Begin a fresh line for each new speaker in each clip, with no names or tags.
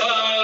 Allah.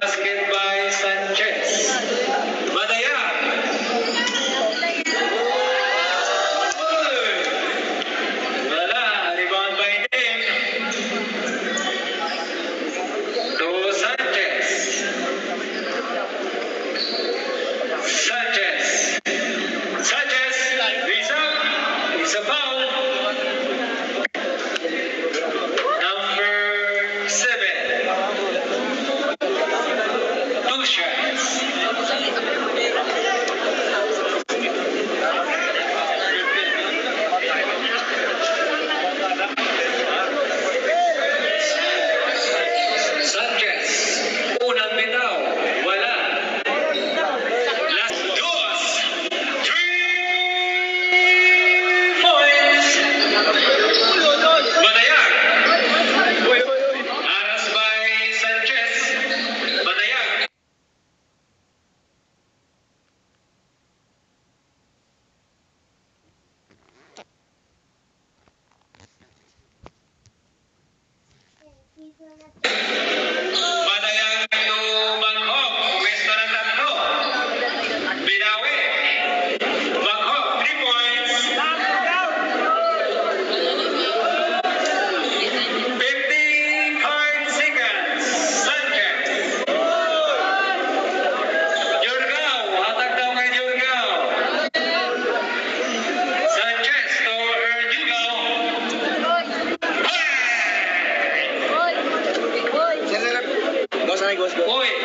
Basket by Sanchez. Oi!